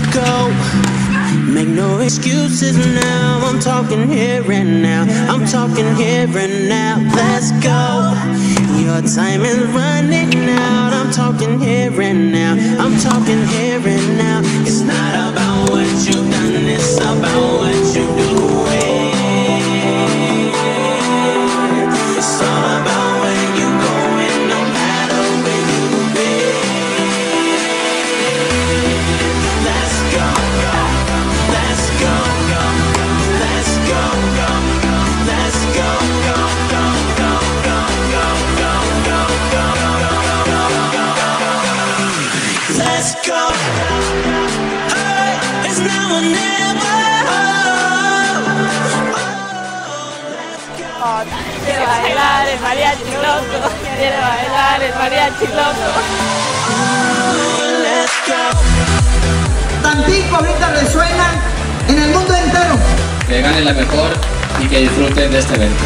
let's go. Make no excuses now. I'm talking here and now. I'm talking here and now. Let's go. Your time is running out. I'm talking here and now. I'm talking here and now. It's not about what you've done, it's about what you do. Quiere bailar el mariachi loco, quiere bailar el mariachi loco. Tampico ahorita resuena en el mundo entero. que gane la mejor y que disfruten de este evento.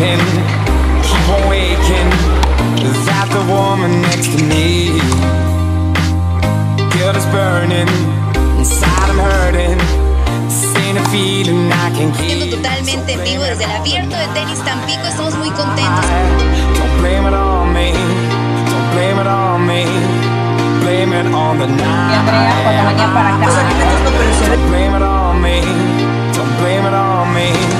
Sleeping, keep on waking. Without the woman next to me. Guilt is burning, inside I'm hurting. Siendo totalmente en vivo desde el abierto de tenis Tampico, estamos muy contentos. Don't blame it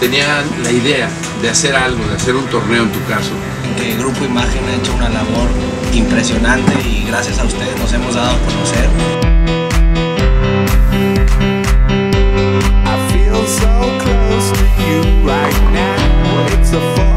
tenías la idea de hacer algo, de hacer un torneo en tu caso. que Grupo Imagen ha hecho una labor impresionante y gracias a ustedes nos hemos dado a conocer. I feel so close to you right now. It's a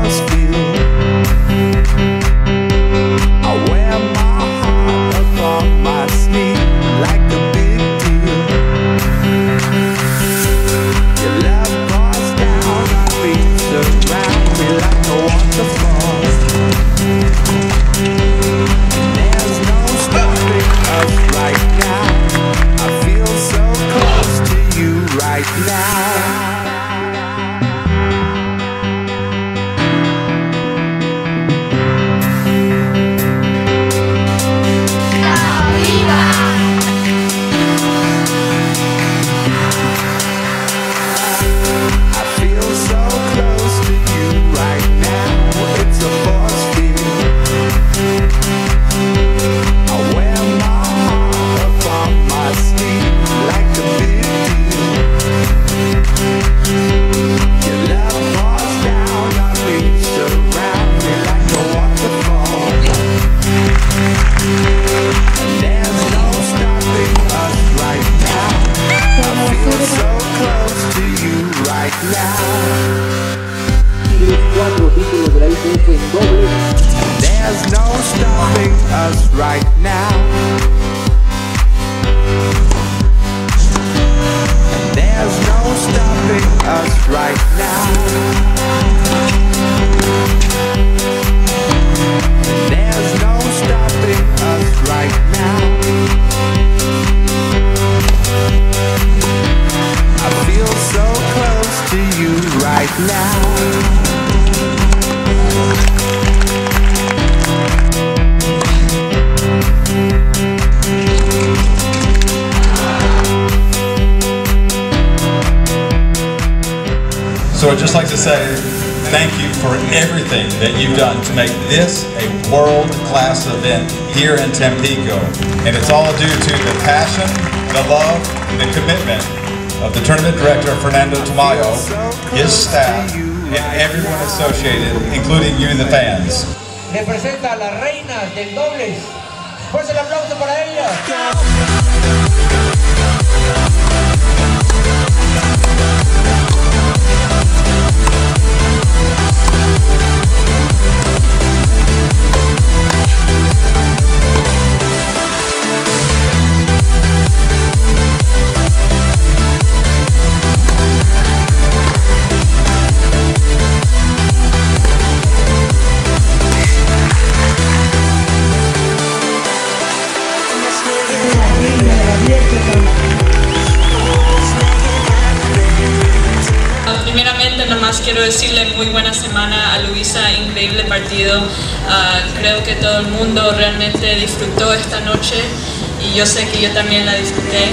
to you right now. So I'd just like to say thank you for everything that you've done to make this a world-class event here in Tampico. And it's all due to the passion, the love, and the commitment of the tournament director, Fernando Tamayo, his staff, and everyone associated, including you, the fans. Representa las reinas del dobles. Fuerza el aplauso para ellas. Increíble partido. Ah, creo que todo el mundo realmente disfrutó esta noche y yo sé que yo también la disfruté.